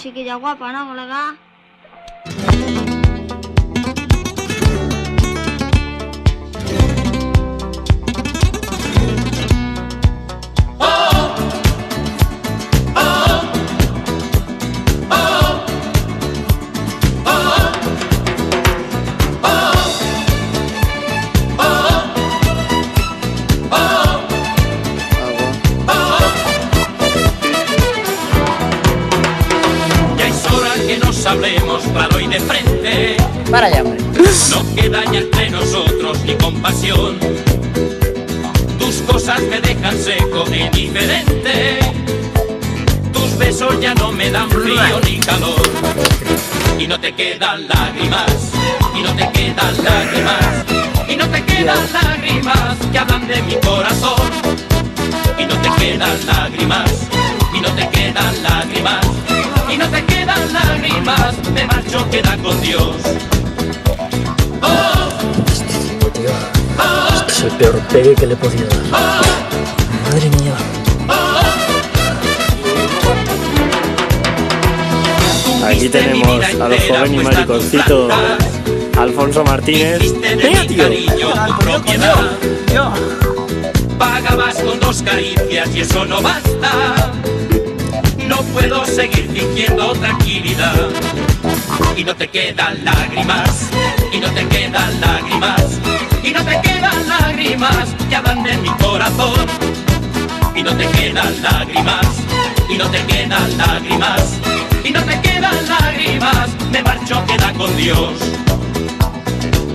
musiquilla guapa, ¿no, colega? Pegue que le he podido dar. Madre mía. Aquí tenemos a los jóvenes y mariconcitos. Alfonso Martínez. Venga, tío. Pagabas con dos caricias y eso no basta. No puedo seguir fingiendo tranquilidad. Y no te quedan lágrimas, y no te quedan lágrimas, y no te quedan lágrimas que hablan de mi corazón. Y no te quedan lágrimas, y no te quedan lágrimas, y no te quedan lágrimas, me marcho, queda con Dios.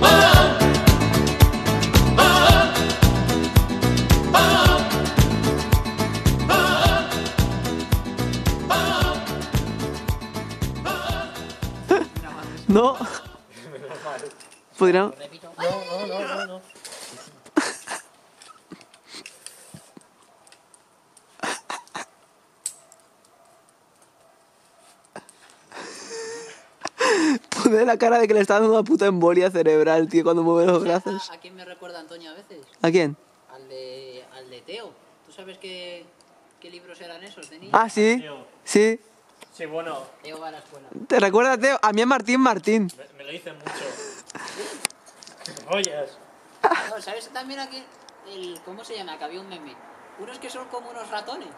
Oh, oh, oh, No. Podrían. Pone la cara de que le está dando una puta embolia cerebral, tío, cuando mueve los brazos. ¿A quién me recuerda Antonio a veces? ¿A quién? Al de, al de Teo. ¿Tú sabes qué, qué libros eran esos de niño? Ah, sí. Sí. Sí, bueno, Teo va a la escuela. ¿Te recuerda, Teo? A mí es Martín Martín. me, me lo dicen mucho. Ollas. No, ¿Sabes también aquí el, cómo se llama? Que había un meme. Unos que son como unos ratones.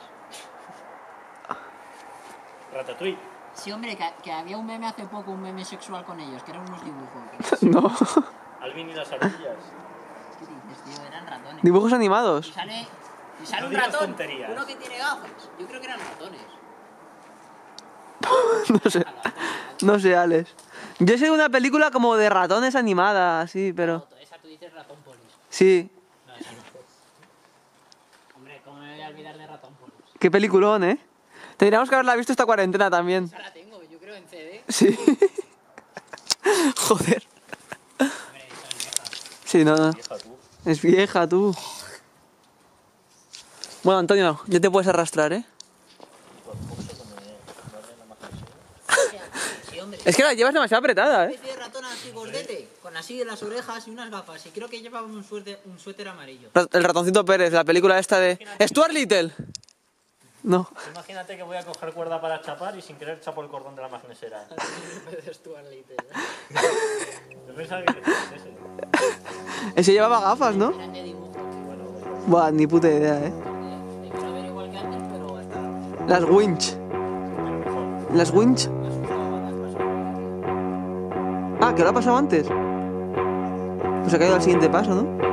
Ratatouille. Sí, hombre, que, que había un meme hace poco, un meme sexual con ellos, que eran unos dibujos. No. Alvin y las ardillas. ¿Qué dices, tío? Eran ratones. Dibujos Y animados. sale, y sale No un ratón, tonterías. uno que tiene gafas. Yo creo que eran ratones. No sé. No sé, Alex. Yo sé una película como de ratones animada, sí, pero. Esa tú dices ratón polis. Sí. No, esa no. Hombre, ¿cómo me voy a olvidar de ratón polis? Qué peliculón, ¿eh? Tendríamos que haberla visto esta cuarentena también. Esa la tengo, yo creo en CD. Sí. Joder. Hombre, esa es vieja. Sí, no, no. Es vieja, tú. Bueno, Antonio, ya te puedes arrastrar, ¿eh? Es que la llevas demasiado apretada, ¿eh? especie de ratón así gordete, con así las orejas y unas gafas. Y creo que llevaba un suéter, un suéter amarillo. Ra- El ratoncito Pérez, la película esta de... Stuart Little. No. Imagínate que voy a coger cuerda para chapar y sin querer chapo el cordón de la magnesera. Yo pensaba que decías ese. Ese llevaba gafas, ¿no? Buah, ni puta idea, ¿eh? Las winch. Las winch. Ah, que lo ha pasado antes. Pues ha caído al siguiente paso, ¿no?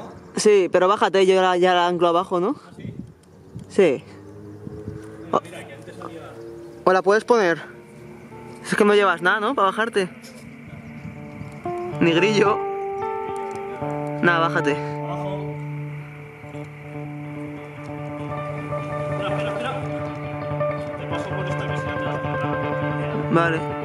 ¿No? Sí, pero bájate, yo la- ya la anclo abajo, ¿no? Sí. O, o la puedes poner. Es que no llevas nada, ¿no? Para bajarte. Ni grillo. Nada, bájate. Abajo. Espera, espera, espera. Te paso por esta que atrás. Vale.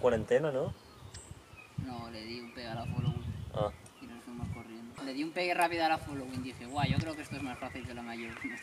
Cuarentena, ¿no? No, le di un pegue a la following Ah. y nos fuimos corriendo. Le di un pegue rápido a la following y dije, guay, yo creo que esto es más fácil que la mayor. Venga,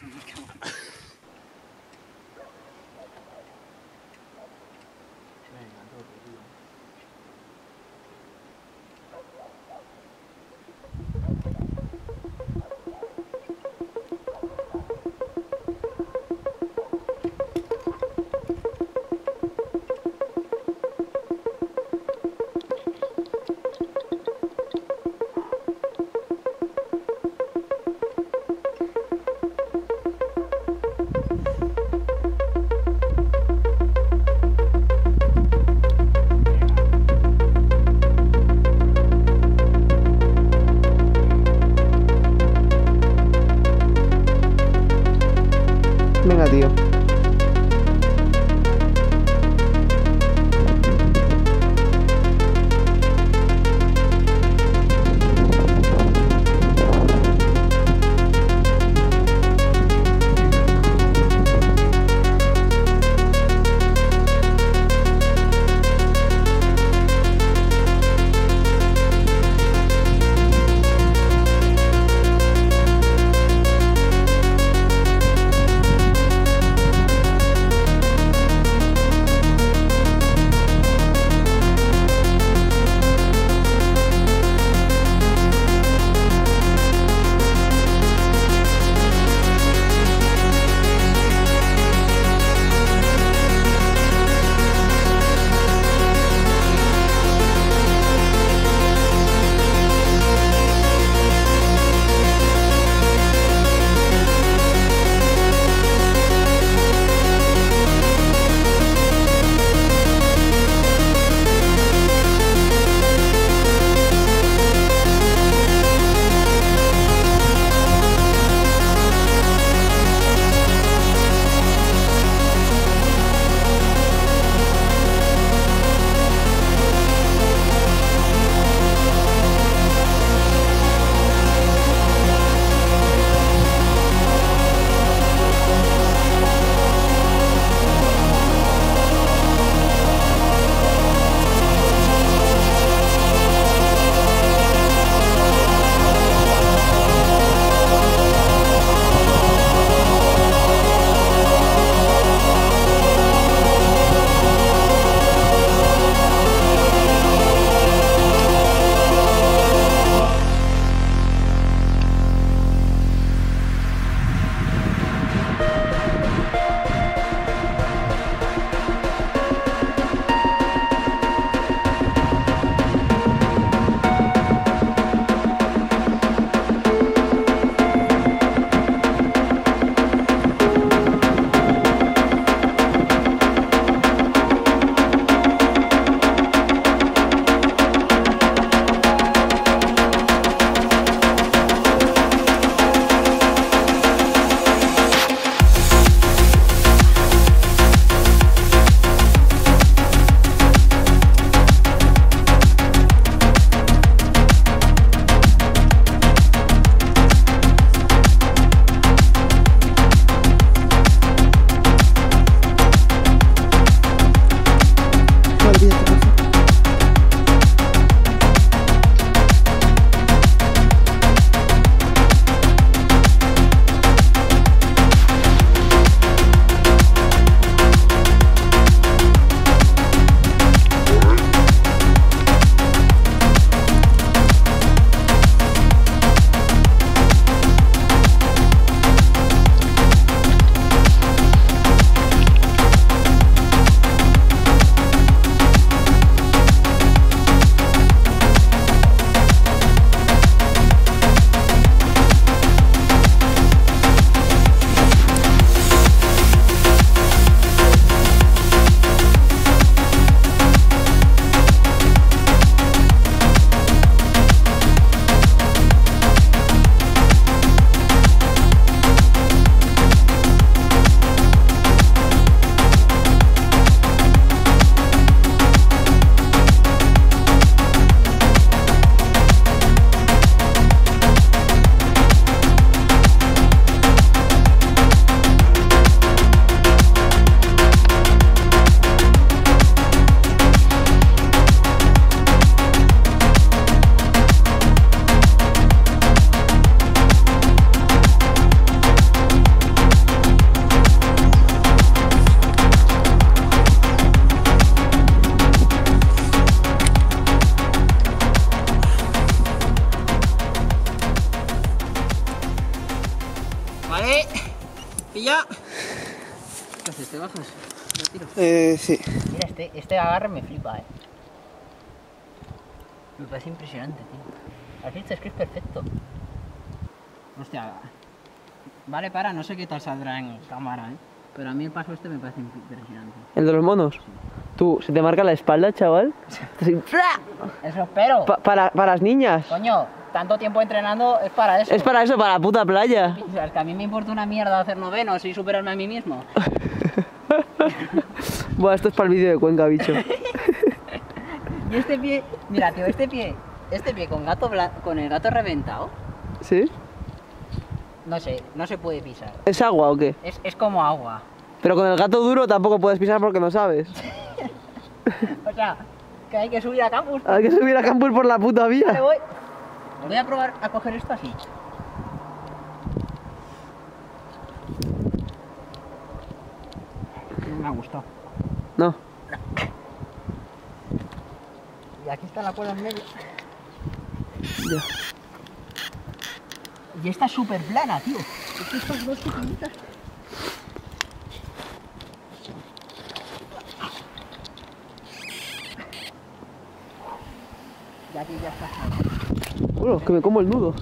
impresionante, tío. Es que es perfecto. Hostia, vale para, no sé qué tal saldrá en cámara, ¿eh? Pero a mí el paso este me parece impresionante. ¿El de los monos? Tú, se te marca la espalda, chaval. eso espero. Pa para, para las niñas. Coño, tanto tiempo entrenando es para eso. Es para eso, para la puta playa. O es que a mí me importa una mierda hacer novenos y superarme a mí mismo. bueno, esto es para el vídeo de Cuenca, bicho. y este pie, mira, tío, este pie este pie con, gato con el gato reventado. ¿Sí? No sé, no se puede pisar. ¿Es agua o qué? Es, es como agua. Pero con el gato duro tampoco puedes pisar porque no sabes. o sea, que hay que subir a campus. Hay que subir a campus por la puta vía. Vale, voy. voy a probar a coger esto así. No me ha gustado. No. no. Y aquí está la cuerda en medio. Ya. Y esta es súper plana, tío. Es que estas dos pequeñitas. Ya que ya está. Bueno, que me como el nudo.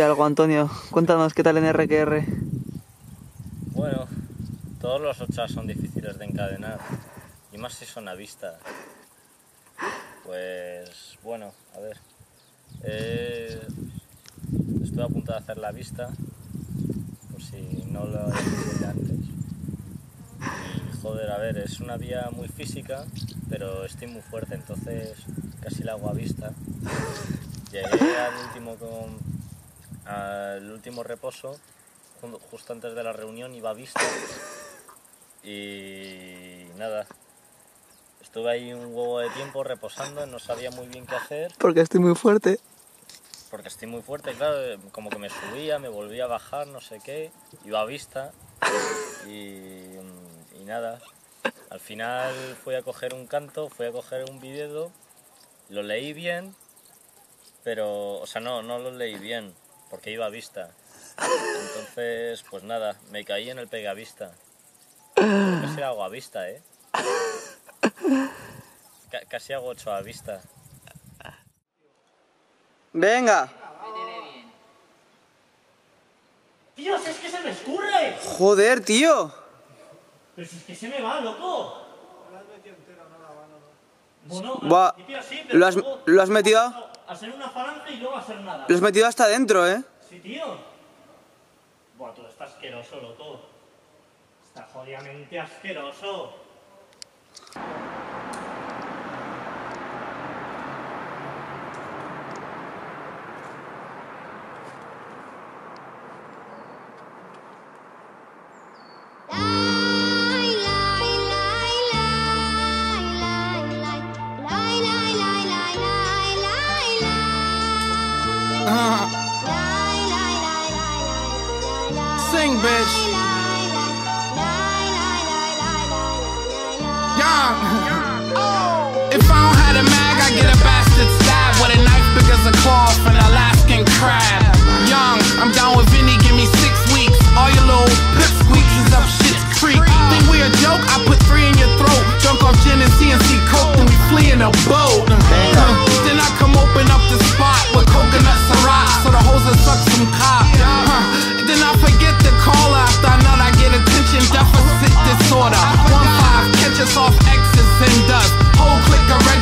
Algo, Antonio. Cuéntanos qué tal en RQR. Bueno, todos los ochas son difíciles de encadenar, y más si son a vista. Pues bueno, a ver. Eh, estoy a punto de hacer la vista, por si no lo he hecho antes. Y joder, a ver, es una vía muy física, pero estoy muy fuerte, entonces casi la hago a vista. Llegué al último, con, al último reposo, ju- justo antes de la reunión, iba a vista. Y nada, estuve ahí un huevo de tiempo reposando, no sabía muy bien qué hacer, Porque estoy muy fuerte. porque estoy muy fuerte, claro, como que me subía, me volvía a bajar, no sé qué, iba a vista y, y nada. Al final fui a coger un canto, fui a coger un video, lo leí bien, pero, o sea, no, no lo leí bien, porque iba a vista. Entonces, pues nada, me caí en el pegavista. Casi hago a vista, ¿eh? Ca- casi hago ocho a vista. Venga. Tío, si es que se me escurre. Joder, tío. Pero si es que se me va, loco. Bueno, Lo has, luego lo has metido. A ser una falange y luego a ser nada. Lo has metido hasta adentro, ¿eh? Sí, tío. Buah, tú estás asqueroso, loco. Está jodidamente asqueroso. bitch. Yeah. Oh.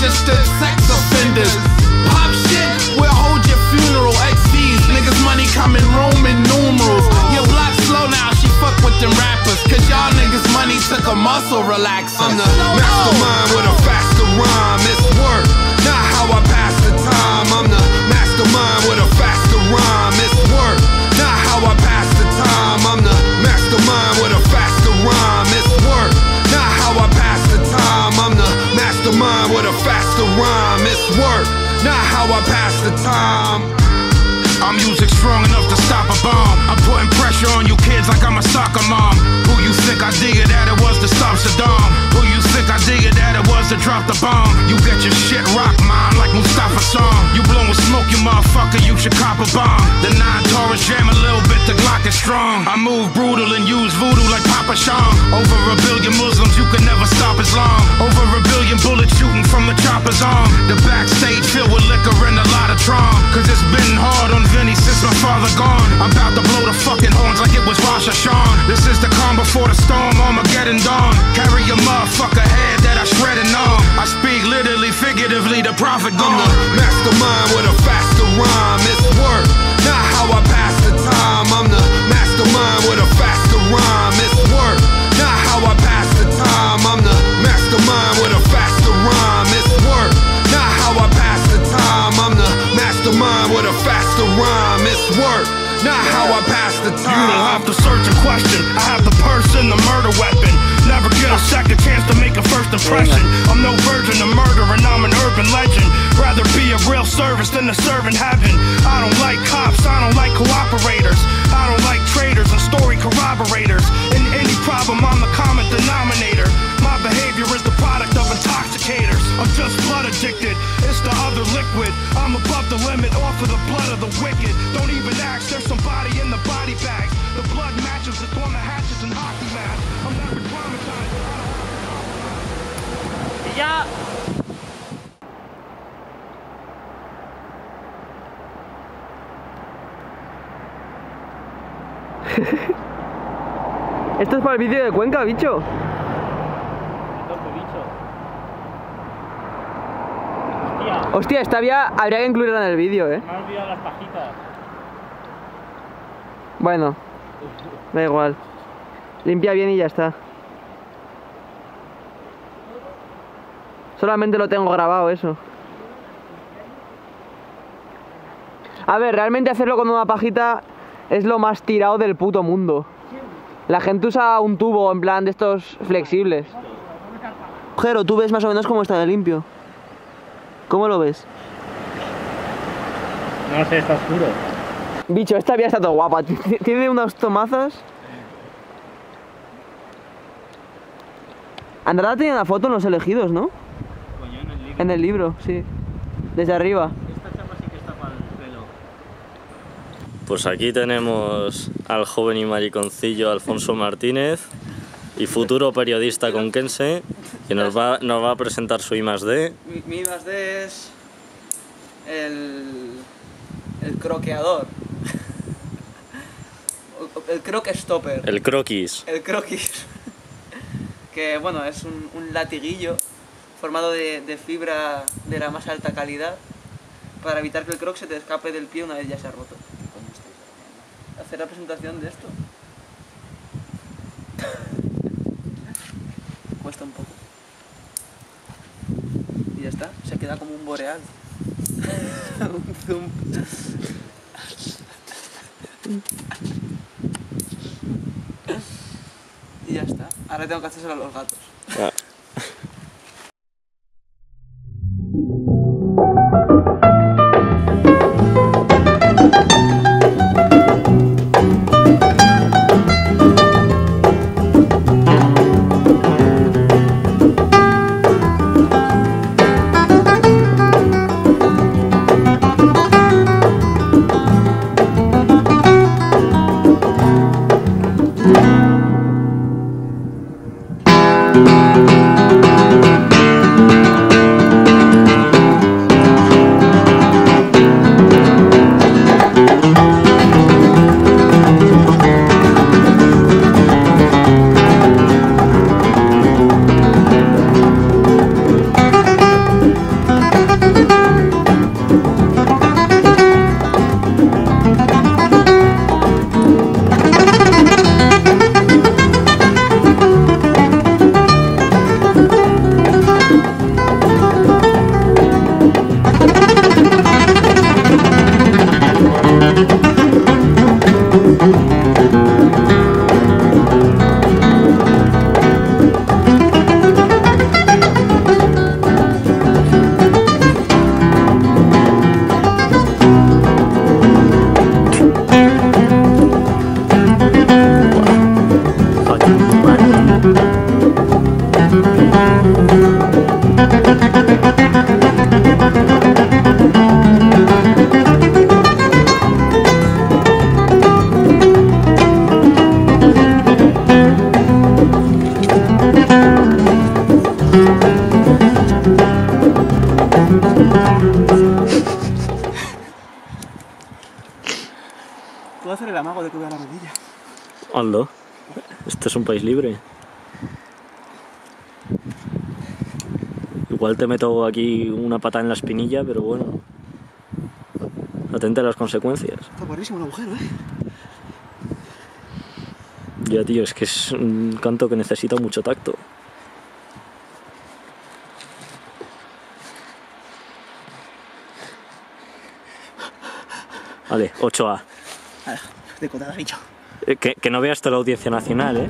Registered sex offenders. Pop shit, we'll hold your funeral. XVs, niggas money coming Roman numerals. Your block slow now, she fuck with them rappers. Cause y'all niggas money took a muscle relaxer. I'm the mastermind with a faster rhyme. It's work, not how I pass the time. I'm the mastermind with a faster rhyme. It's work, the time. Music strong enough to stop a bomb. I'm putting pressure on you kids like I'm a soccer mom. Who you think I it that it was to stop Saddam? Who you think I it that it was to drop the bomb? You get your shit rocked, mom, like Mustafa Song. You blowing smoke, you motherfucker, you should cop a bomb. The nine Taurus jam a little bit, the Glock is strong. I move brutal and use voodoo like Papa Shang. Over a billion Muslims, you can never stop long. Over a billion bullets shooting from the chopper's arm. The backstage filled with liquor and a lot of tron. Cause it's been hard on Vinny since my father gone. I'm about to blow the fucking horns like it was Rosh Hashan. This is the calm before the storm, Armageddon dawn. Carry a motherfucker head that I shred and on. I speak literally, figuratively, the prophet I'm the uh, mastermind with a faster rhyme. It's work, not how I pass the time. I'm the mastermind with a faster rhyme. It's work, not how I pass the time. I'm the mastermind with a faster rhyme. Not how I pass the time. You don't have to search a question. I have the person, the murder weapon. Never get a second chance to make a first impression. I'm no virgin to murder, and I'm an urban legend. Rather be a real service than a servant heaven. I don't like cops, I don't like cooperators. I don't like traitors and story corroborators. In any problem, I'm the common denominator. My behavior is the product of intoxicators. I'm just blood addicted, it's the other liquid. I'm above the limit, off of the blood of the wicked. Don't even ask, there's somebody in the body bags. The blood matches, it's on the hatches and hockey mask. I'm never traumatized. Y ya. Esto es para el vídeo de Cuenca, bicho. Hostia, esta vía habría que incluirla en el vídeo, eh. me he olvidado las pajitas. Bueno, da igual. Limpia bien y ya está. Solamente lo tengo grabado eso. A ver, realmente hacerlo con una pajita es lo más tirado del puto mundo. La gente usa un tubo en plan de estos flexibles. Jero, tú ves más o menos cómo está de limpio. ¿Cómo lo ves? No sé, está oscuro. Bicho, esta vía está todo guapa. Tiene unas tomazas. Andrada tenía una foto en los elegidos, ¿no? Coño, en el libro. En el libro, sí. Desde arriba. Esta chapa sí que está para el pelo. Pues aquí tenemos al joven y mariconcillo Alfonso Martínez y futuro periodista conquense que nos va, nos va a presentar su I más D. Mi, mi más D es. El. El croqueador. el croque stopper. El croquis. El croquis. que bueno, es un, un latiguillo formado de, de fibra de la más alta calidad para evitar que el croc se te escape del pie una vez ya se ha roto. Hacer la presentación de esto. Un poco. Y ya está, se queda como un boreal. un zoom. y ya está. Ahora tengo que hacérselo a los gatos. Ah, Aldo, este es un país libre. Igual te meto aquí una pata en la espinilla, pero bueno. Atenta a las consecuencias. Está buenísimo el agujero, ¿eh? Ya, tío, es que es un canto que necesita mucho tacto. Vale, 8A. De cotada, bicho. Eh, Que, que no veas toda la audiencia nacional, ¿eh?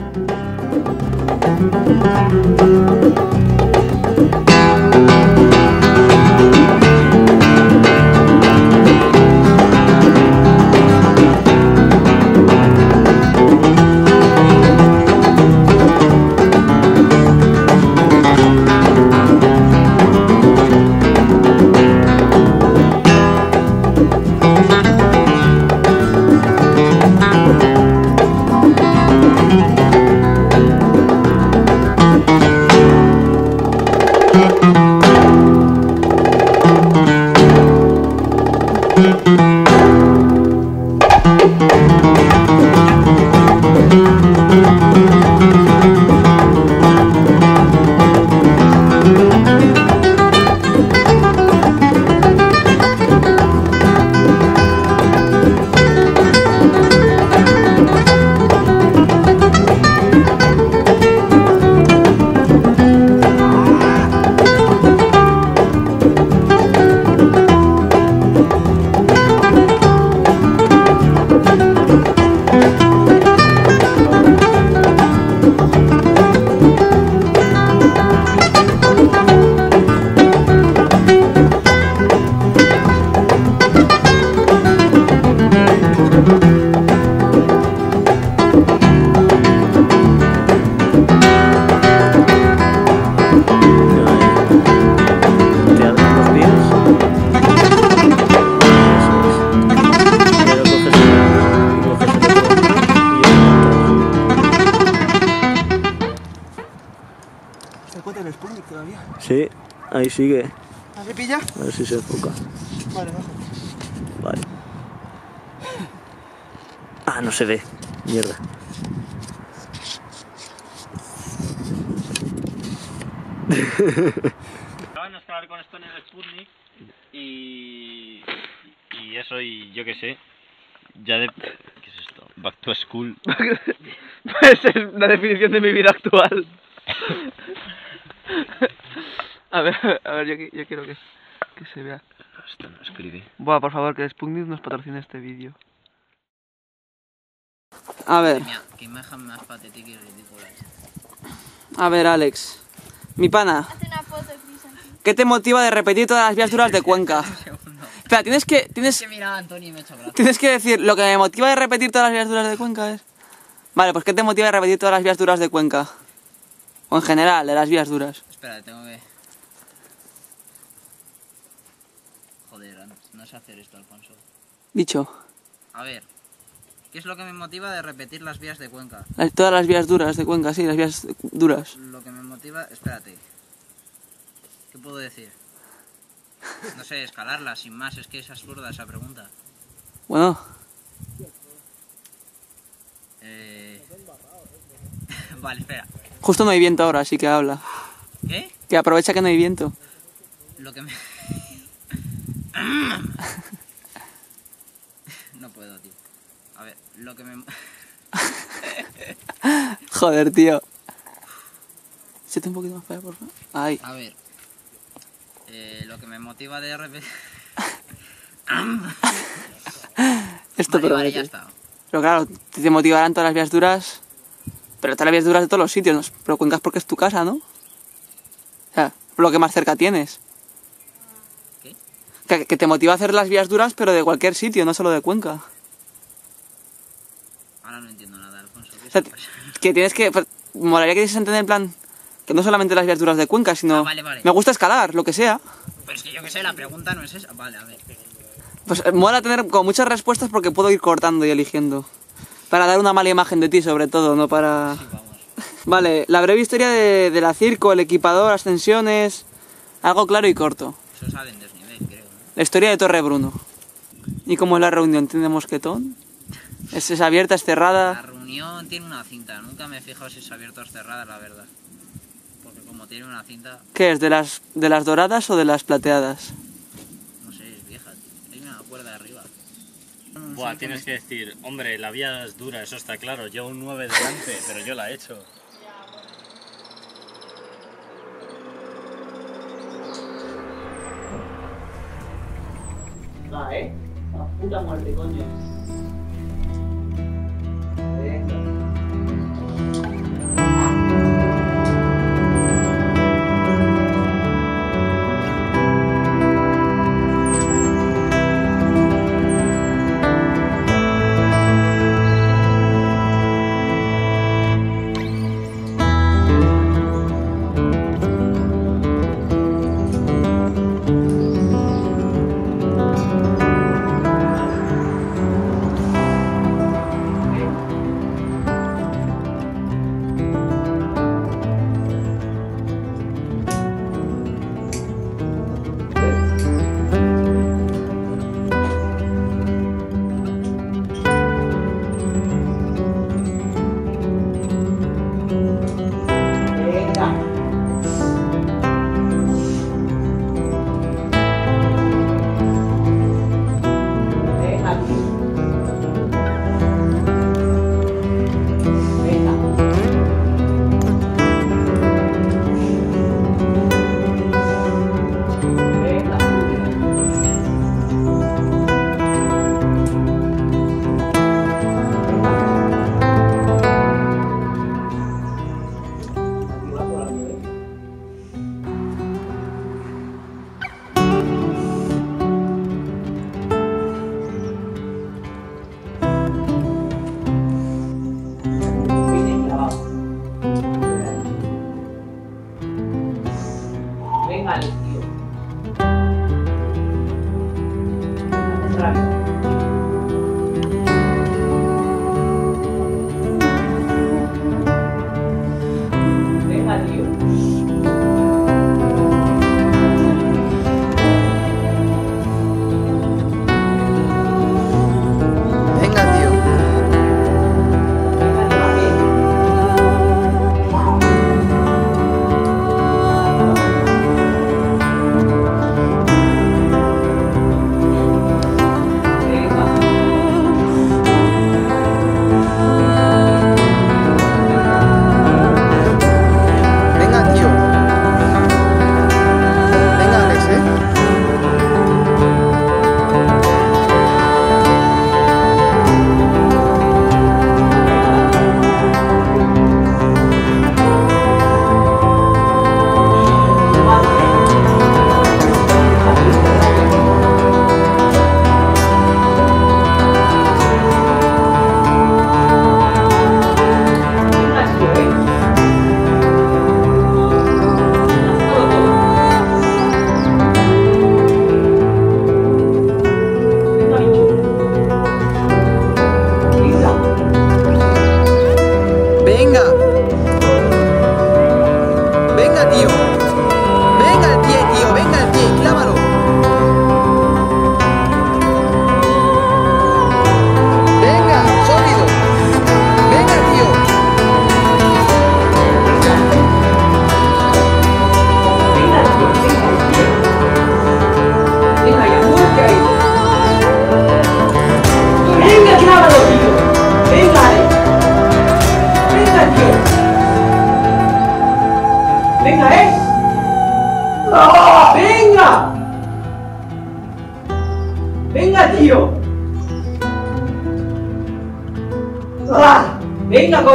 Todavía. Sí, ahí sigue. ¿Ah, se pilla? A ver si se enfoca. Vale, bajo. Vale. Ah, no se ve. Mierda. Acaban de escalar con esto en el Sputnik y. y eso, y yo qué sé. Ya de. ¿Qué es esto? Back to school. Pues es la definición de mi vida actual. A ver, a ver, yo, yo quiero que, que se vea. Esto no escribe. Buah, por favor, que Sputnik nos patrocine este vídeo. A ver, Mira, qué imagen más patética y ridícula. a ver, Alex. Mi pana, ¿qué te motiva de repetir todas las vías duras de Cuenca? Espera, tienes que, tienes, Que mira a Antonio y me he hecho gracia. tienes que decir, lo que me motiva de repetir todas las vías duras de Cuenca es... Vale, pues ¿qué te motiva de repetir todas las vías duras de Cuenca? O en general, de las vías duras. Espera, tengo que... Joder, no sé hacer esto, Alfonso. Dicho, A ver, ¿qué es lo que me motiva de repetir las vías de Cuenca? las- todas las vías duras de Cuenca, sí, las vías duras. Lo que me motiva... Espérate. ¿Qué puedo decir? No sé, escalarlas, sin más. Es que es absurda esa pregunta. Bueno, Eh... vale, espera. Justo no hay viento ahora, así que habla. ¿Qué? Que aprovecha que no hay viento. Lo que me... no puedo, tío. A ver, lo que me... Joder, tío. Siete un poquito más para allá, por favor. Ahí. A ver. Eh, lo que me motiva de repetir... Esto vale, vale, promete. ya está. Pero claro, te motivarán todas las vías duras. Pero todas las vías duras de todos los sitios. ¿no? Pero Cuenca es porque es tu casa, ¿no? O sea, lo que más cerca tienes. ¿Qué? Que, que te motiva a hacer las vías duras, pero de cualquier sitio, no solo de Cuenca. Ahora no entiendo nada, Alfonso. ¿Qué O sea, está que tienes que... pues, Molaría que dices entender en plan... Que no solamente las vías duras de Cuenca, sino... Ah, vale, vale. Me gusta escalar, lo que sea. Pero es que yo qué sé, la pregunta no es esa. Vale, a ver. Pues eh, mola tener como muchas respuestas porque puedo ir cortando y eligiendo. Para dar una mala imagen de ti, sobre todo, no para... Sí. Vale, la breve historia de, de la circo, el equipador, ascensiones... Algo claro y corto. Eso sale en desnivel, creo. ¿no? La historia de Torre Bruno. ¿Y cómo es la reunión? ¿Tiene mosquetón? ¿Es, es abierta, es La cerrada? reunión tiene una cinta. Nunca me he fijado si es abierta o es cerrada, la verdad. Porque como tiene una cinta, ¿Qué es? ¿De las, ¿De las doradas o de las plateadas? no sé, es vieja. tío. Hay una cuerda arriba. Buah, tienes que decir, hombre, la vía es dura, eso está claro. Yo un 9 delante, pero yo la he hecho. Va, ¿eh? A puta muerte, coño. Venga.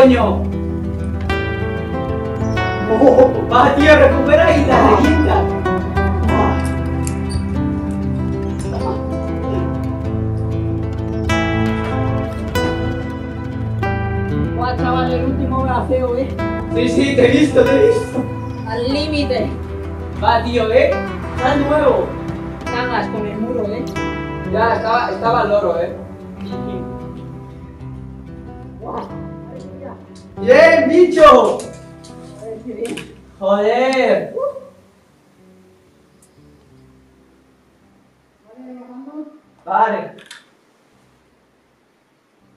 Coño. Oh, va, tío, recupera y la revienta. Ah. Guau, chaval, el último braceo, eh. Sí, sí, te he visto, te he visto. Al límite. Va, tío, ¿eh? Está nuevo. Cagas con el muro, eh. Ya, estaba, estaba el loro, ¿eh? Bicho! ¡Joder! Vale.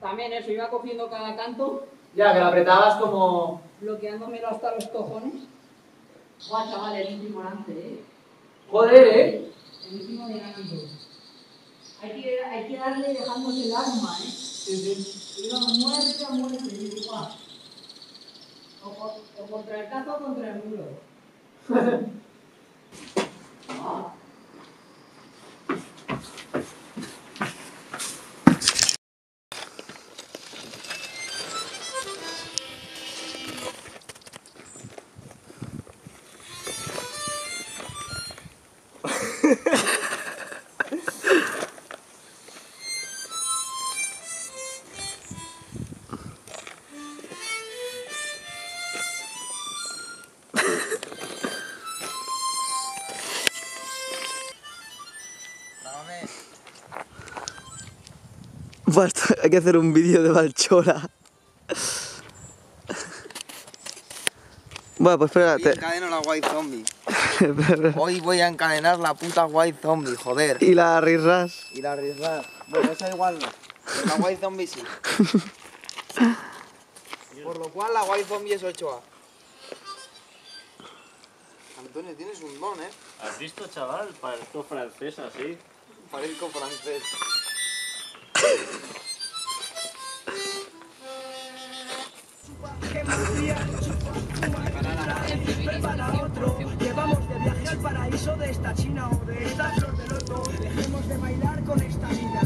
También eso, iba cogiendo cada canto, Ya, que lo apretabas como... bloqueándomelo hasta los cojones. Guau, chaval, el último lance, eh. Joder, ¿eh? El último de Hay que, hay que darle dejándose el arma, eh. Sí, sí. Iba muerte a muerte, y o contra el cazo o contra el muro. Ah. Hay que hacer un vídeo de Valchora. Bueno, pues espérate. Encadeno la White Zombie. Hoy voy a encadenar la puta White Zombie, joder. y la risras. Y la arriesgar. Bueno, esa igual no. Pero la White Zombie sí. Por lo cual la White Zombie es 8A. Antonio, tienes un don, ¿eh? ¿Has visto, chaval? Parezco francés así. Parezco francés. Llevamos de viaje al paraíso de esta China o de esta flor de loto. Dejemos de bailar con esta vida,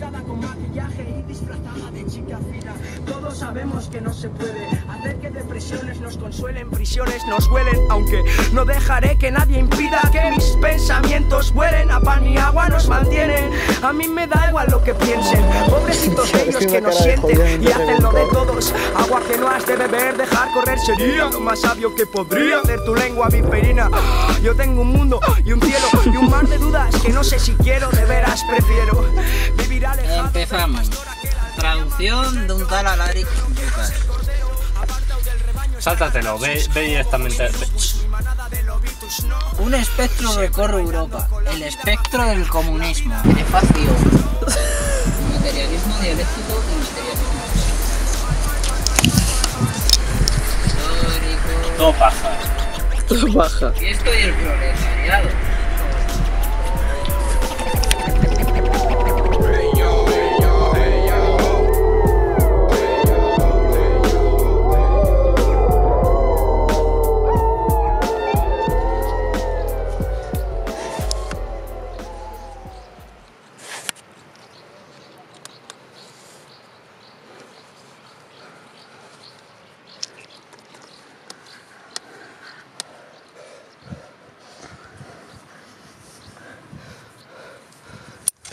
pintada con maquillaje y disfrazada de chica fina. Todos sabemos que no se puede hacer que depresiones nos consuelen, prisiones nos huelen, aunque no dejaré que nadie impida que mis pensamientos vuelen. A pan y agua nos mantienen. A mí me da igual lo que piensen, pobrecitos ellos que no sienten y hacen lo de todos. Agua que no has de beber, dejar correr sería lo más sabio que podría hacer tu lengua viperina. Yo tengo un mundo y un cielo y un mar de dudas que no sé si quiero, de veras prefiero. Empezamos. Traducción de un tal Alaric Lucas. Sáltatelo, ve, ve directamente. ve- Un espectro recorre Europa. El espectro del comunismo. Nefacio. Materialismo dialéctico y materialismo. Histórico. Todo paja. Baja. Y esto y el proletariado.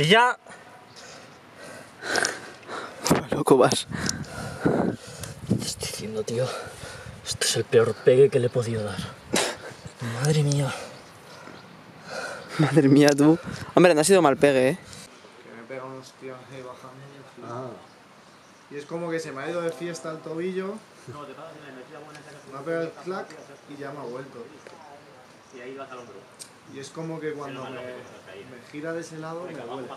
Y ya. Loco vas. Te estoy diciendo, tío. Esto es el peor pegue que le he podido dar. Madre mía. Madre mía, tú. Hombre, no ha sido mal pegue, eh. Que me pega unos tíos ahí bajando. Ah. Y es como que se me ha ido de fiesta el tobillo. No, te pasa que me metí buena Me ha pegado el clac y ya me ha vuelto. Y ahí vas al hombro. Y es como que cuando me, gira de ese lado me duele.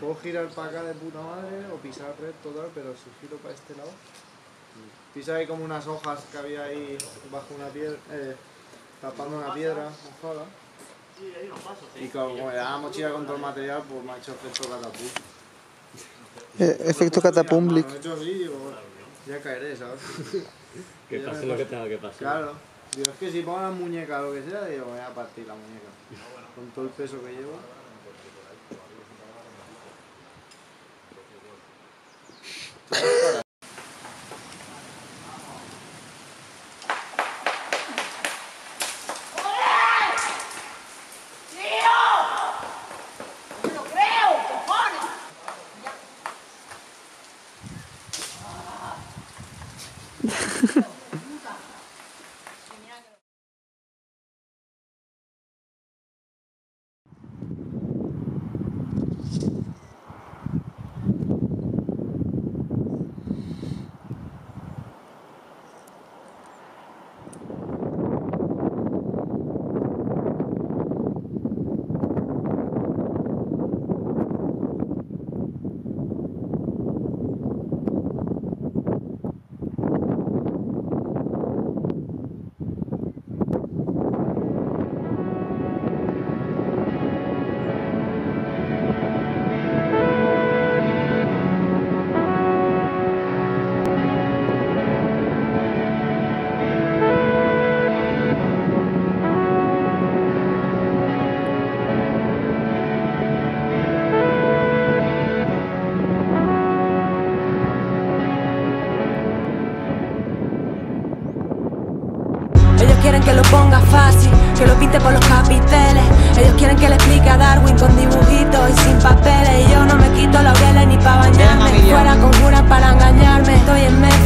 Puedo girar para acá de puta madre o pisar red total, pero si giro para este lado. Pisa ahí como unas hojas que había ahí bajo una piedra, eh, tapando una piedra mojada. Y como eh, ah, me daba mochila con todo el material, pues me ha hecho efecto catapum. Eh, efecto catapumblic. Ya caeré, ¿sabes? que pase lo que tenga que pasar. Digo, es que si pongo una muñeca o lo que sea, digo, voy a partir la muñeca. Con todo el peso que llevo. fácil, que lo pinte por los capiteles. Ellos quieren que le explique a Darwin con dibujitos y sin papeles. Y yo no me quito laureles ni pa' bañarme. Fuera conjuras para engañarme, estoy en medio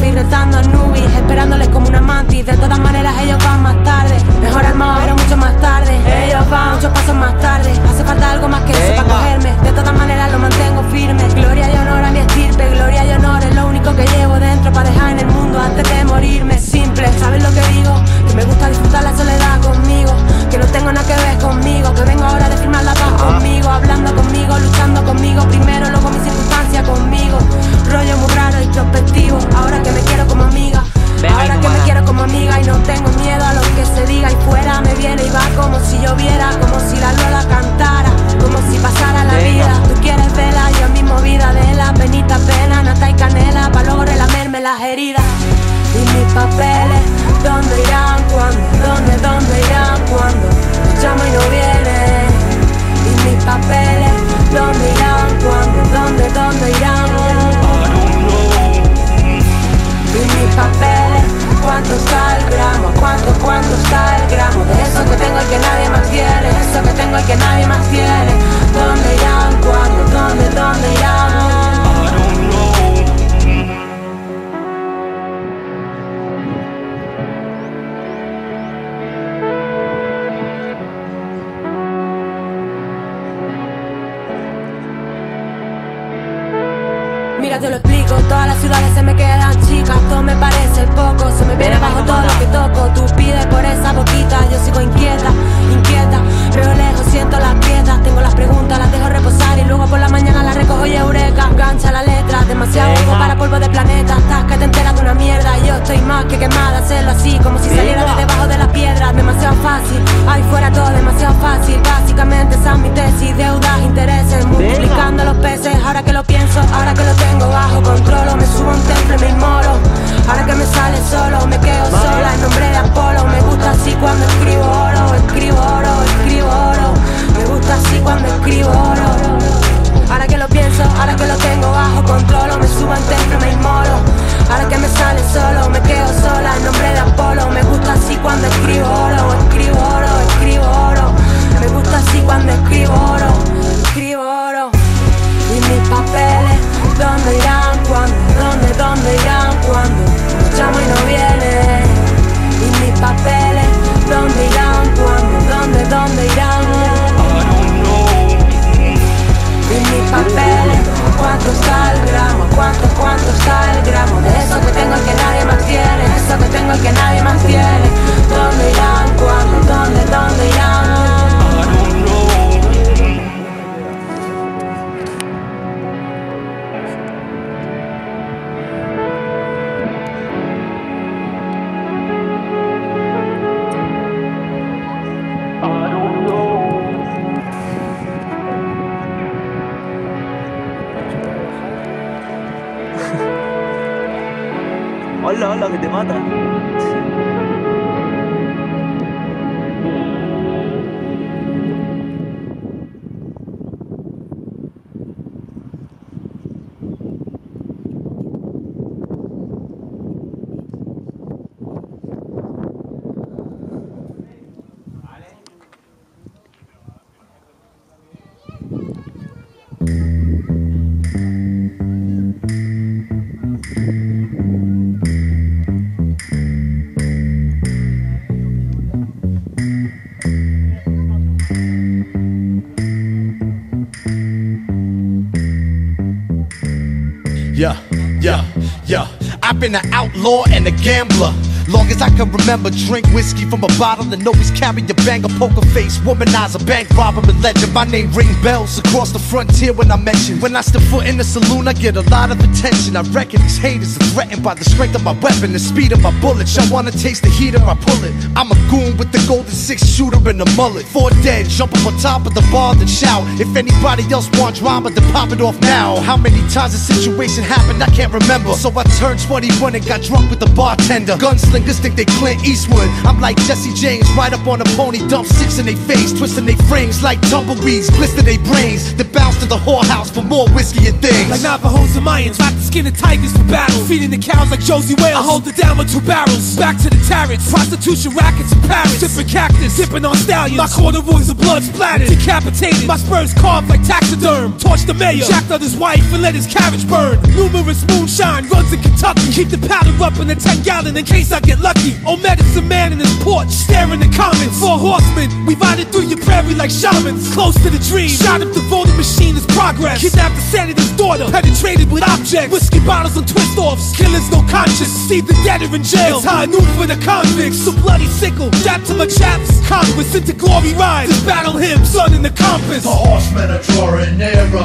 gambler. Long as I can remember, drink whiskey from a bottle and always carry a bang poker face, womanizer, bank robber, and legend. My name ring bells across the frontier when I mention. When I step foot in the saloon, I get a lot of attention. I reckon these haters are threatened by the strength of my weapon, the speed of my bullets. Y'all wanna taste the heat of my bullet? I'm a goon with the golden six shooter and a mullet. Four dead, jump up on top of the bar and shout. If anybody else wants drama, then pop it off now. How many times the situation happened, I can't remember. So I turned 21 and got drunk with the bartender. Gunslingers think they Clint Eastwood. I'm like Jesse James, right up on a pony, dump six in their face, twisting their frames like tumbleweeds, blister their brains. Then bounce to the whorehouse for more whiskey and things. Like Navajos and Mayans, wrap the skin of tigers for battle. Feeding the cows like Josie Wales. I hold it down with two barrels. Back to the turrets, prostitution rackets in Paris. Sipping cactus, sipping on stallions. My corduroys are blood splattered, decapitated. My spurs carved like taxiderm. Torch the mayor, jacked on his wife and let his carriage burn. Numerous moonshine runs in Kentucky. Keep the powder up in the 10 gallon in case I get lucky. Old medicine man in his porch, staring the comments. Four horsemen, we riding through your prairie like shamans. Close to the dream, shot up the voting machine is progress. Kidnapped the senator's daughter, penetrated with objects. Whiskey bottles and twist offs, killers no conscience. See the dead are in jail. It's high noon for the convicts. So bloody sickle, jab to my chaps. Congress into glory ride. This battle hymn, sun in the compass. The horsemen are drawing nearer.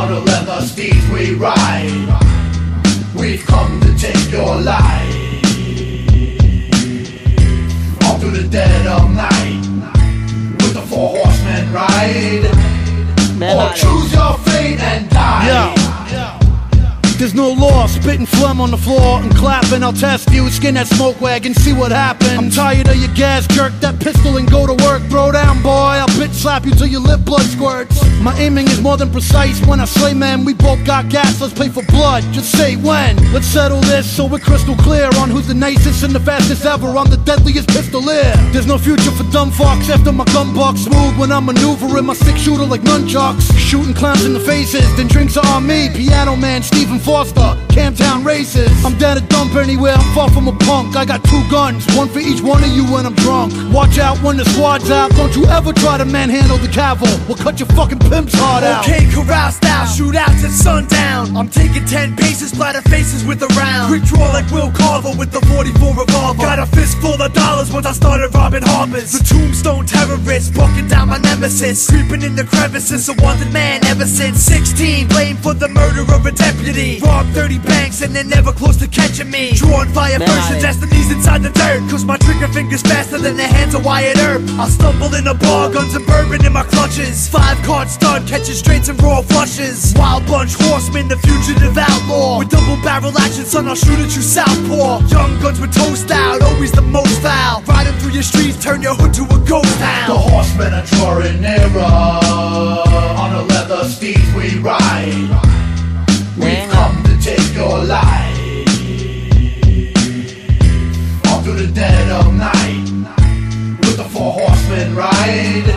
On the leather steeds we ride. We've come to take your life. Dead of night. With the four horsemen ride. Or choose your fate and die. There's no law, spitting phlegm on the floor and clapping. I'll test you, skin that smoke wagon, see what happens. I'm tired of your gas, jerk that pistol and go to work. Throw down, boy, I'll bitch slap you till your lip blood squirts. My aiming is more than precise when I slay men. We both got gas, let's play for blood. Just say when. Let's settle this so we're crystal clear on who's the nicest and the fastest ever. I'm the deadliest pistolier. There's no future for dumb fucks after my gun box Smooth when I'm maneuvering my six shooter like nunchucks. Shooting clowns in the faces, then drinks are on me. Piano man, Stephen Foster, Camptown races. I'm down to dump anywhere, I'm far from a punk. I got two guns, one for each one of you when I'm drunk. Watch out when the squad's out, don't you ever try to manhandle the caval. We'll cut your fucking pimp's heart out. Okay, corral style, shootouts at sundown. I'm taking 10 paces, splatter faces with a round. Quick draw like Will Carver with the 44 revolver. Got a fist full of dollars once I started robbing harbors. The tombstone terrorists, broken down my nemesis. Creeping in the crevices, a wanted man ever since 16. Blamed for the murder of a deputy. Robbed 30 banks and they're never close to catching me. Drawing fire Man, first, the destiny's inside the dirt. Cause my trigger finger's faster than the hands of Wyatt Earp. I'll stumble in a bar, guns and bourbon in my clutches. Five card stud, catching straights and raw flushes. Wild bunch horsemen, the fugitive outlaw. With double barrel action, son, I'll shoot at you southpaw. Young guns with toast out, always the most foul. Riding through your streets, turn your hood to a ghost town. The horsemen are drawing nearer. On the leather steeds we ride. We've uh, come to take your life. All through the dead of night. With the four horsemen ride.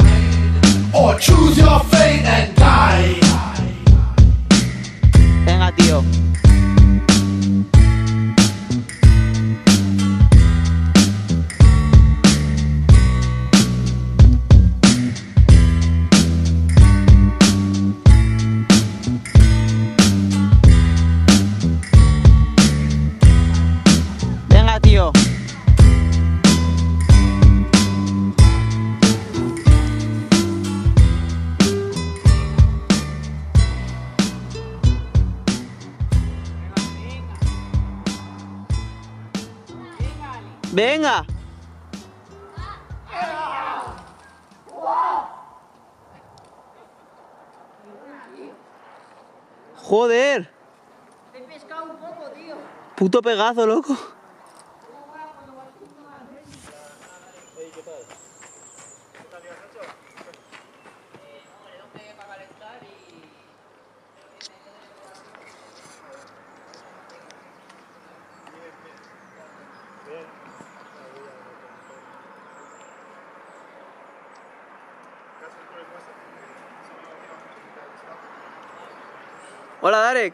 Or choose your fate and die. Venga, tío. venga. Joder. He pescado un poco, tío. Puto pegazo, loco. Hola, Darek.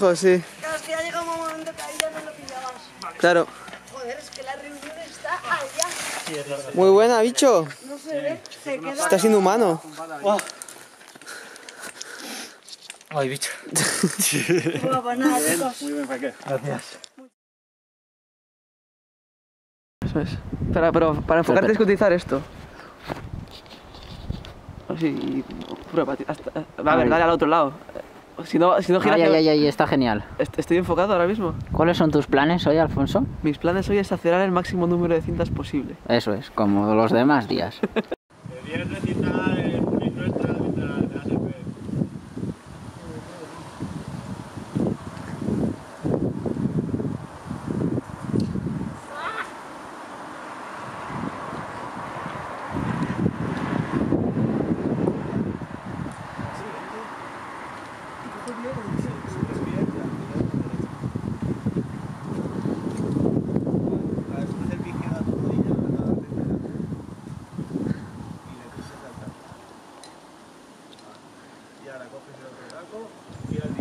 lejos, sí. Claro, es que ya llegamos un momento que ahí ya no lo pillabas. Vale. Claro. Joder, es que la reunión está allá. Muy buena, bicho. No se ve, sí. se queda. Está siendo. Oh. Ay, bicho. Pues Muy bien, ¿para qué? Gracias. Eso es. Para, pero para enfocarte tienes que utilizar esto. Así, prueba. Hasta, a ver, dale al otro lado. Si no, si no. Ay, ay, ay, está genial. Estoy enfocado ahora mismo. ¿Cuáles son tus planes hoy, Alfonso? Mis planes hoy es acelerar el máximo número de cintas posible. Eso es, como los demás días. coges el otro taco, dedo, al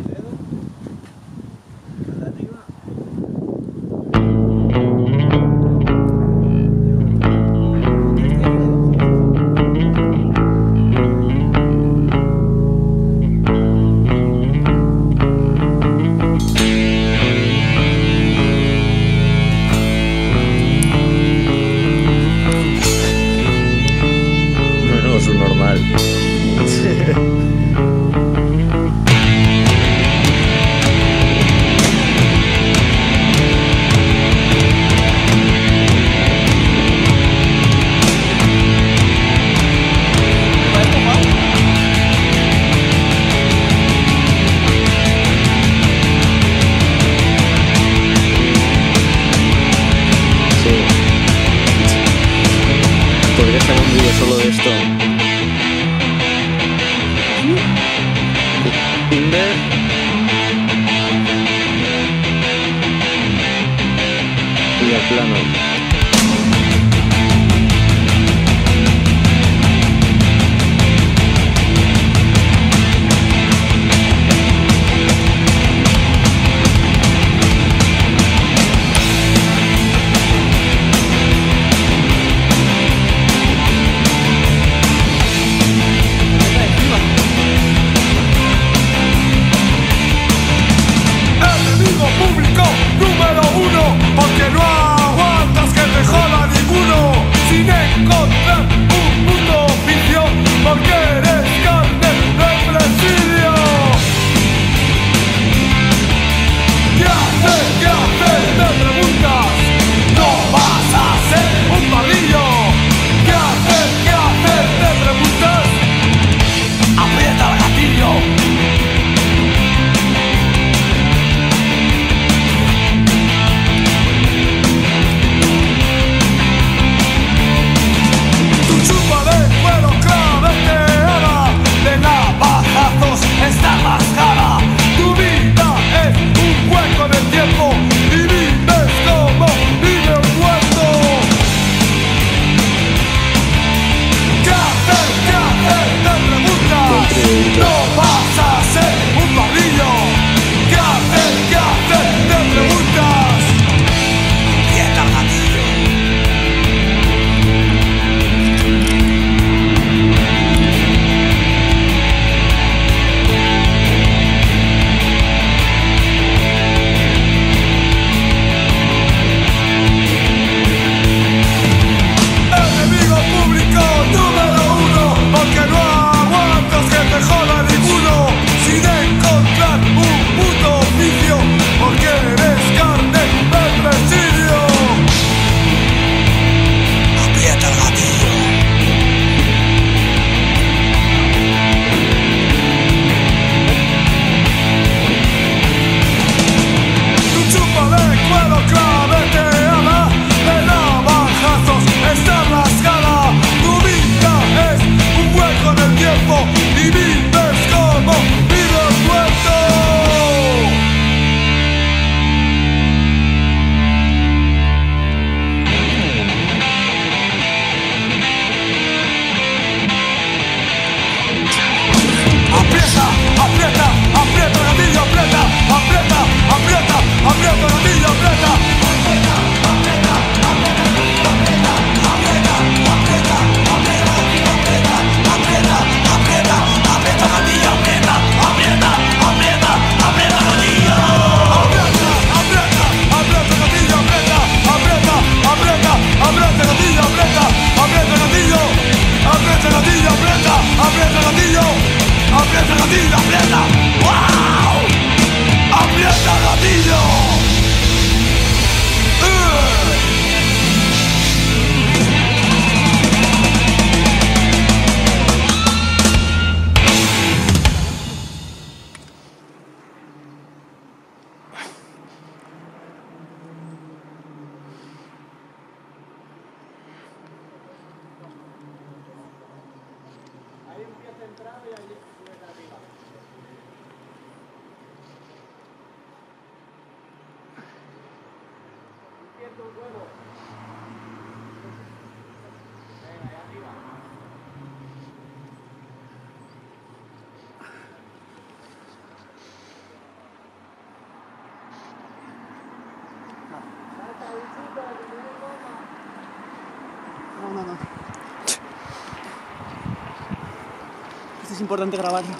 es importante grabarlo.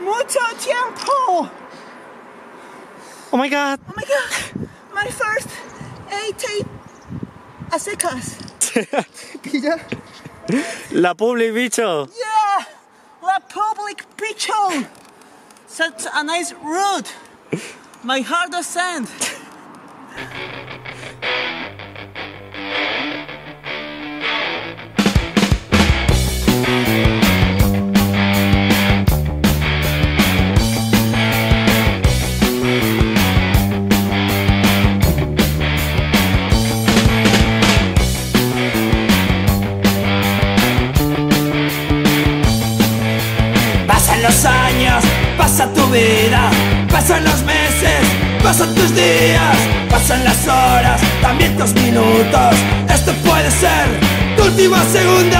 ¡Mucho tiempo! Oh my god. Oh my god. My first A tape a secas. ¿Pilla? La public, bicho. Yeah! La public bicho! Such a nice road. My heart of Esto puede ser tu último segundo,